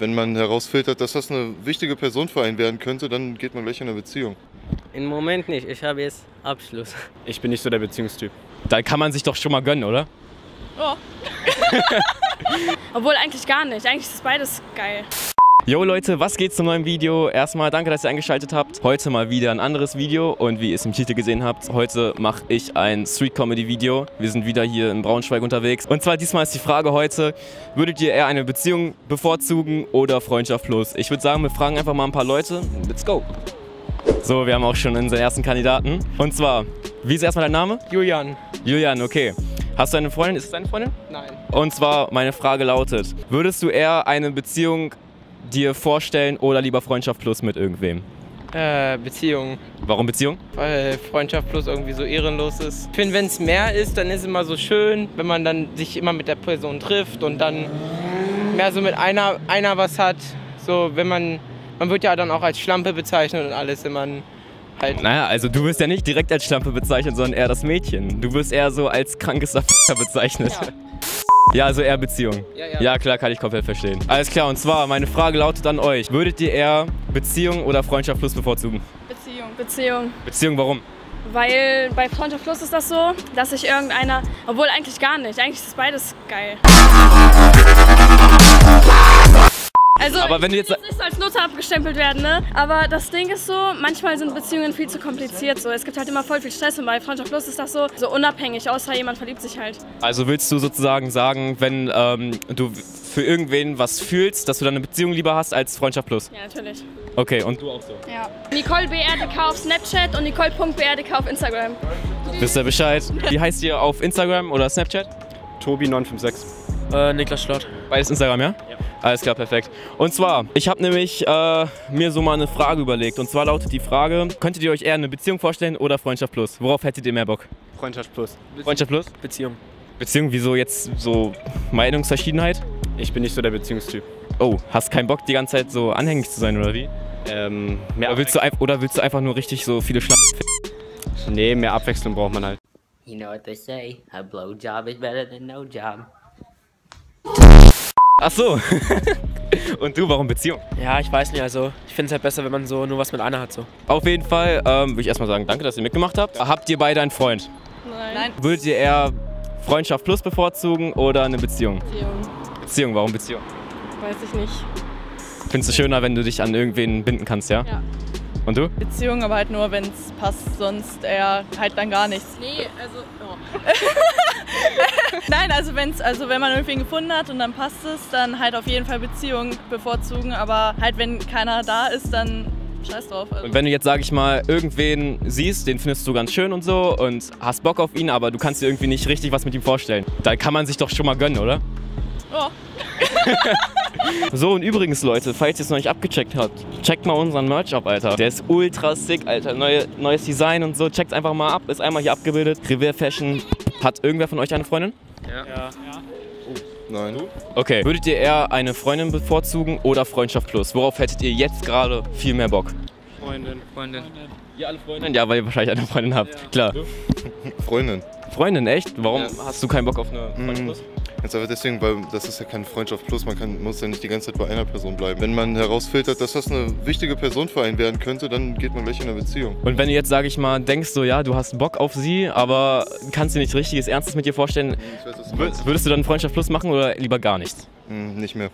Wenn man herausfiltert, dass das eine wichtige Person für einen werden könnte, dann geht man gleich in eine Beziehung. Im Moment nicht. Ich habe jetzt Abschluss. Ich bin nicht so der Beziehungstyp. Da kann man sich doch schon mal gönnen, oder? Oh. Obwohl eigentlich gar nicht. Eigentlich ist beides geil. Jo Leute, was geht zum neuen Video? Erstmal danke, dass ihr eingeschaltet habt. Heute mal wieder ein anderes Video und wie ihr es im Titel gesehen habt, heute mache ich ein Street Comedy Video. Wir sind wieder hier in Braunschweig unterwegs. Und zwar diesmal ist die Frage heute, würdet ihr eher eine Beziehung bevorzugen oder Freundschaft plus? Ich würde sagen, wir fragen einfach mal ein paar Leute. Let's go! So, wir haben auch schon unseren ersten Kandidaten. Und zwar, wie ist erstmal dein Name? Julian. Julian, okay. Hast du eine Freundin? Ist es deine Freundin? Nein. Und zwar, meine Frage lautet, würdest du eher eine Beziehung dir vorstellen oder lieber Freundschaft plus mit irgendwem? Äh, Beziehung. Warum Beziehung? Weil Freundschaft plus irgendwie so ehrenlos ist. Ich finde, wenn es mehr ist, dann ist es immer so schön, wenn man dann sich immer mit der Person trifft und dann mehr so mit einer, einer was hat. So, wenn man, man wird ja dann auch als Schlampe bezeichnet und alles, wenn man halt... Naja, also du wirst ja nicht direkt als Schlampe bezeichnet, sondern eher das Mädchen. Du wirst eher so als krankes bezeichnet. Ja. Ja, also eher Beziehung. Ja, ja. Ja, klar, kann ich komplett verstehen. Alles klar, und zwar, meine Frage lautet an euch. Würdet ihr eher Beziehung oder Freundschaft plus bevorzugen? Beziehung. Beziehung. Beziehung, warum? Weil bei Freundschaft Plus ist das so, dass sich irgendeiner, obwohl eigentlich gar nicht, eigentlich ist beides geil. Also Aber wenn ich du jetzt- nicht so als Nutter abgestempelt werden, ne? Aber das Ding ist so, manchmal sind Beziehungen viel zu kompliziert. So, es gibt halt immer voll viel Stress und bei Freundschaft Plus ist das so, so unabhängig, außer jemand verliebt sich halt. Also willst du sozusagen sagen, wenn ähm, du für irgendwen was fühlst, dass du dann eine Beziehung lieber hast als Freundschaft plus? Ja, natürlich. Okay, und du auch so? Ja. Nicole BRDK auf Snapchat und Nicole.brdk auf Instagram. Wisst ihr Bescheid? Wie heißt ihr auf Instagram oder Snapchat? Tobi956. Äh, Niklas Schlott. Beides Instagram, ja? Ja. Alles klar, perfekt. Und zwar, ich habe nämlich äh, mir so mal eine Frage überlegt. Und zwar lautet die Frage, könntet ihr euch eher eine Beziehung vorstellen oder Freundschaft plus? Worauf hättet ihr mehr Bock? Freundschaft plus. Freundschaft plus? Beziehung. Beziehung, wieso jetzt so Meinungsverschiedenheit? Ich bin nicht so der Beziehungstyp. Oh, hast keinen Bock, die ganze Zeit so anhängig zu sein, oder wie? Ähm, mehr Oder willst du, oder willst du einfach nur richtig so viele Schnapp... nee, mehr Abwechslung braucht man halt. You know what they say, a blowjob is better than no job. Ach so. Und du, warum Beziehung? Ja, ich weiß nicht, also ich finde es halt besser, wenn man so nur was mit einer hat. So. Auf jeden Fall ähm, würde ich erstmal sagen, danke, dass ihr mitgemacht habt. Habt ihr beide einen Freund? Nein. Würdet ihr eher Freundschaft plus bevorzugen oder eine Beziehung? Beziehung. Beziehung, warum Beziehung? Weiß ich nicht. Findest du schöner, wenn du dich an irgendwen binden kannst, ja? Ja. Und du? Beziehung, aber halt nur, wenn es passt, sonst eher halt dann gar nichts. Nee, also. Oh. Nein, also wenn's, also wenn man irgendwen gefunden hat und dann passt es, dann halt auf jeden Fall Beziehung bevorzugen, aber halt wenn keiner da ist, dann scheiß drauf. Also. Und wenn du jetzt, sag ich mal, irgendwen siehst, den findest du ganz schön und so und hast Bock auf ihn, aber du kannst dir irgendwie nicht richtig was mit ihm vorstellen, dann kann man sich doch schon mal gönnen, oder? Oh. So, und übrigens, Leute, falls ihr es noch nicht abgecheckt habt, checkt mal unseren Merch ab, Alter. Der ist ultra sick, Alter. Neue, neues Design und so. Checkt einfach mal ab. Ist einmal hier abgebildet. Revier Fashion. Hat irgendwer von euch eine Freundin? Nein. Okay. Würdet ihr eher eine Freundin bevorzugen oder Freundschaft plus? Worauf hättet ihr jetzt gerade viel mehr Bock? Freundin. Freundin. Ihr alle Freundin? Ja, weil ihr wahrscheinlich eine Freundin habt. Klar. Freundin. Freundin, echt? Warum Ja. hast du keinen Bock auf eine Freundschaft Mm, plus? Jetzt aber deswegen, weil das ist ja keine Freundschaft plus, man kann, muss ja nicht die ganze Zeit bei einer Person bleiben. Wenn man herausfiltert, dass das eine wichtige Person für einen werden könnte, dann geht man gleich in eine Beziehung. Und wenn du jetzt, sag ich mal, denkst so, ja, du hast Bock auf sie, aber kannst dir nichts richtiges Ernstes mit ihr vorstellen, weiß, würdest du dann Freundschaft plus machen oder lieber gar nichts? Hm, nicht mehr.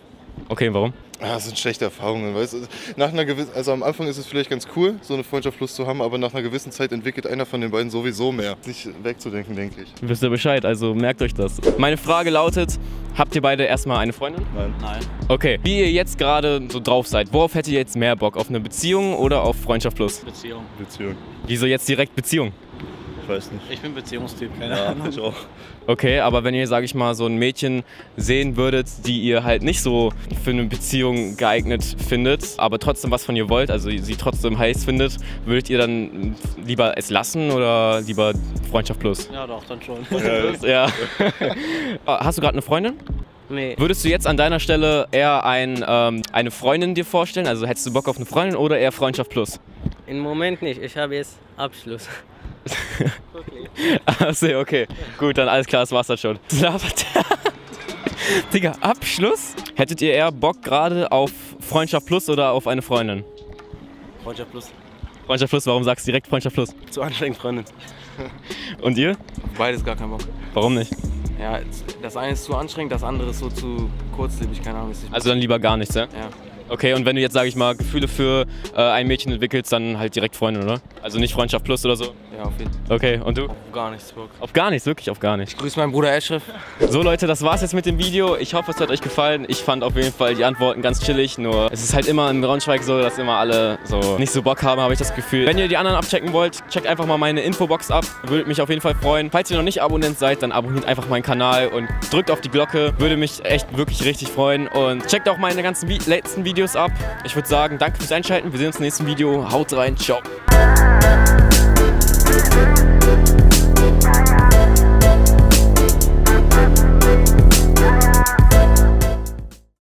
Okay, warum? Ah, das sind schlechte Erfahrungen, weißt du. Nach einer gewissen, also am Anfang ist es vielleicht ganz cool, so eine Freundschaft plus zu haben, aber nach einer gewissen Zeit entwickelt einer von den beiden sowieso mehr. Nicht wegzudenken, denke ich. Wisst ihr Bescheid, also merkt euch das. Meine Frage lautet, habt ihr beide erstmal eine Freundin? Nein. Okay, wie ihr jetzt gerade so drauf seid, worauf hättet ihr jetzt mehr Bock? Auf eine Beziehung oder auf Freundschaft plus? Beziehung. Beziehung. Wieso jetzt direkt Beziehung? Ich weiß nicht. Ich bin Beziehungstyp. Ja, ich auch. Okay, aber wenn ihr, sag ich mal, so ein Mädchen sehen würdet, die ihr halt nicht so für eine Beziehung geeignet findet, aber trotzdem was von ihr wollt, also sie trotzdem heiß findet, würdet ihr dann lieber es lassen oder lieber Freundschaft plus? Ja, doch, dann schon. Ja. Hast du gerade eine Freundin? Nee. Würdest du jetzt an deiner Stelle eher ein, ähm, eine Freundin dir vorstellen? Also hättest du Bock auf eine Freundin oder eher Freundschaft plus? Im Moment nicht. Ich habe jetzt Abschluss. Achso, okay. Gut, dann alles klar, das war's dann schon. Digga, Abschluss? Hättet ihr eher Bock gerade auf Freundschaft Plus oder auf eine Freundin? Freundschaft plus. Freundschaft Plus, warum sagst du direkt Freundschaft Plus? Zu anstrengend, Freundin. Und ihr? Beides gar kein Bock. Warum nicht? Ja, das eine ist zu anstrengend, das andere ist so zu kurzlebig, keine Ahnung. Also dann lieber gar nichts, ja? Ja. Okay, und wenn du jetzt, sage ich mal, Gefühle für äh, ein Mädchen entwickelst, dann halt direkt Freundin, oder? Also nicht Freundschaft Plus oder so? Ja, auf jeden Fall. Okay, und du? Gar nichts Bock. Auf gar nichts, wirklich auf gar nichts. Grüß meinen Bruder Eschref. So Leute, das war's jetzt mit dem Video. Ich hoffe, es hat euch gefallen. Ich fand auf jeden Fall die Antworten ganz chillig. Nur es ist halt immer in Braunschweig so, dass immer alle so nicht so Bock haben, habe ich das Gefühl. Wenn ihr die anderen abchecken wollt, checkt einfach mal meine Infobox ab. Würde mich auf jeden Fall freuen. Falls ihr noch nicht Abonnent seid, dann abonniert einfach meinen Kanal und drückt auf die Glocke. Würde mich echt wirklich richtig freuen. Und checkt auch meine ganzen Vi letzten Videos ab. Ich würde sagen, danke fürs Einschalten. Wir sehen uns im nächsten Video. Haut rein. Ciao.